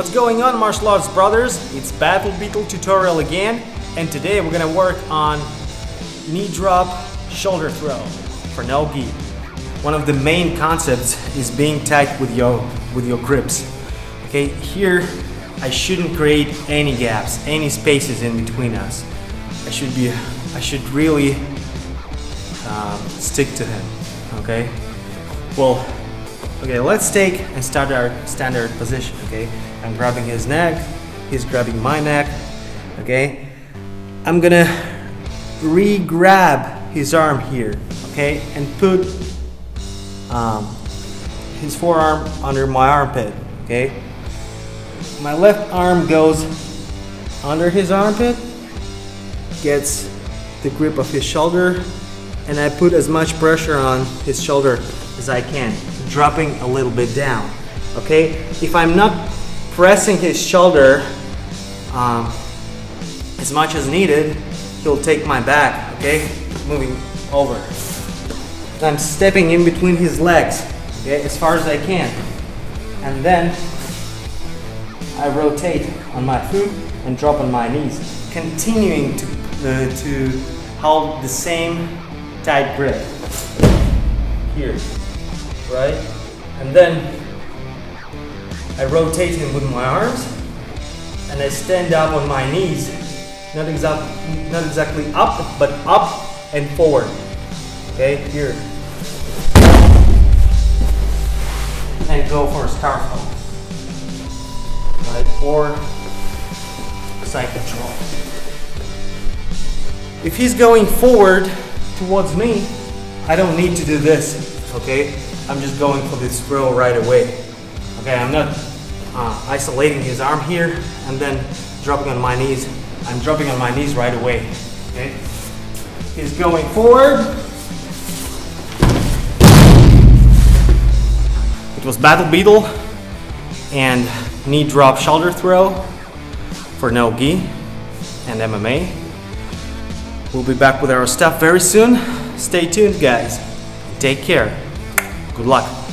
What's going on martial arts brothers? It's Battle Beetle tutorial again and today we're gonna work on knee drop shoulder throw for no gi. One of the main concepts is being tight with your with your grips. Okay, here I shouldn't create any gaps, any spaces in between us. I should be I should really um, stick to him. Okay? Well, Okay, let's take and start our standard position, okay? I'm grabbing his neck, he's grabbing my neck, okay? I'm gonna re-grab his arm here, okay? And put um, his forearm under my armpit, okay? My left arm goes under his armpit, gets the grip of his shoulder, and I put as much pressure on his shoulder as I can dropping a little bit down. Okay, if I'm not pressing his shoulder um, as much as needed, he'll take my back. Okay, moving over. I'm stepping in between his legs, okay, as far as I can, and then I rotate on my foot and drop on my knees, continuing to uh, to hold the same tight grip here right? And then I rotate him with my arms and I stand up on my knees. Not, not exactly up, but up and forward. Okay, here. And go for a scarf hold. Right, or side control. If he's going forward towards me, I don't need to do this, okay? I'm just going for this throw right away. Okay, I'm not uh, isolating his arm here and then dropping on my knees. I'm dropping on my knees right away. Okay, he's going forward. It was Battle Beetle and knee drop shoulder throw for no gi and MMA. We'll be back with our stuff very soon. Stay tuned, guys. Take care. Good luck.